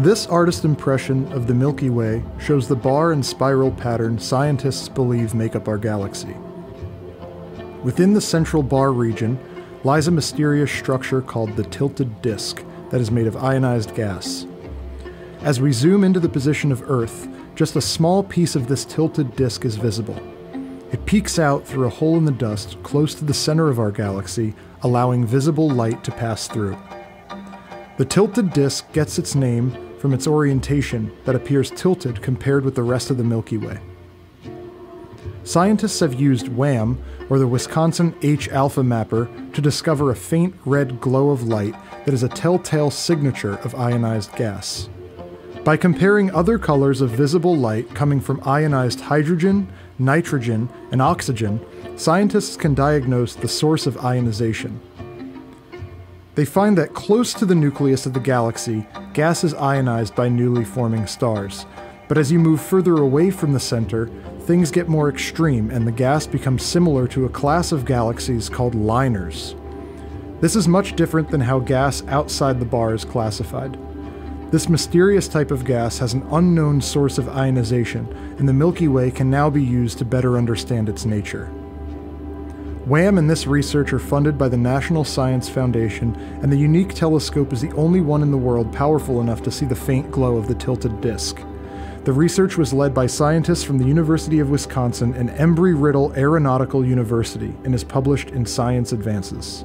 This artist impression of the Milky Way shows the bar and spiral pattern scientists believe make up our galaxy. Within the central bar region lies a mysterious structure called the tilted disk that is made of ionized gas. As we zoom into the position of Earth, just a small piece of this tilted disk is visible. It peeks out through a hole in the dust close to the center of our galaxy, allowing visible light to pass through. The tilted disk gets its name from its orientation that appears tilted compared with the rest of the Milky Way. Scientists have used WHAM, or the Wisconsin H alpha mapper, to discover a faint red glow of light that is a telltale signature of ionized gas. By comparing other colors of visible light coming from ionized hydrogen, nitrogen, and oxygen, scientists can diagnose the source of ionization. They find that close to the nucleus of the galaxy, gas is ionized by newly forming stars. But as you move further away from the center, things get more extreme and the gas becomes similar to a class of galaxies called LINERs. This is much different than how gas outside the bar is classified. This mysterious type of gas has an unknown source of ionization, and the Milky Way can now be used to better understand its nature. WHAM and this research are funded by the National Science Foundation, and the unique telescope is the only one in the world powerful enough to see the faint glow of the tilted disk. The research was led by scientists from the University of Wisconsin and Embry Riddle Aeronautical University and is published in Science Advances.